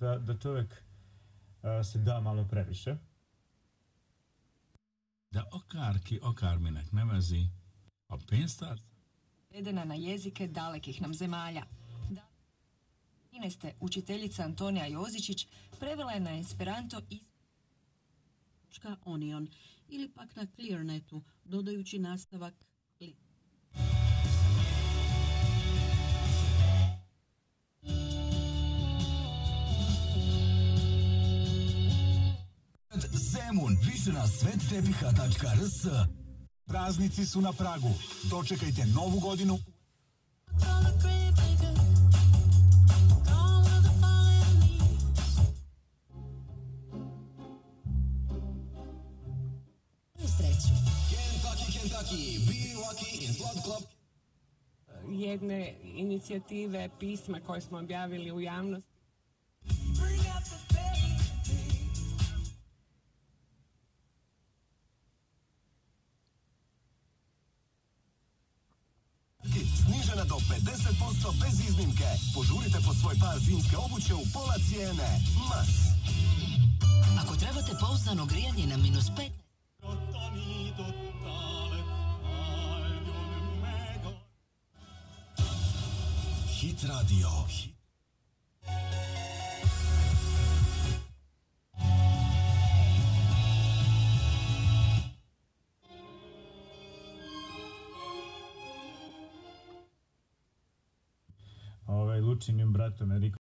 da, da čovjek a, se da malo previše. De akárki akárminek nevezi, a pénztár Vedena na jezike dalekih nam zemalja. Da, 13. učiteljica Antonija Jozičić prevela je na Esperanto iz Onion ili pak na Clearnetu, dodajući nastavak Zemun, više na svettepiha.rs Praznici su na pragu. Dočekajte novu godinu jedne inicijative pisma koje smo objavili u javnost. Do 50% bez iznimke. Požurite po svoj par zimske obuće u pola cijene. Mas. Ako trebate pouzdano grijanje na minus 5, Hit radio. Hit. Ovaj, Lučinim bratom Enrico